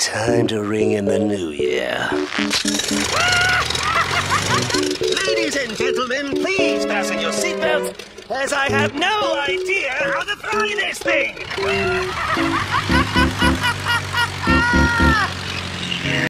Time to ring in the new year. Ladies and gentlemen, please fasten your seatbelts, as I have no idea how to fly this thing.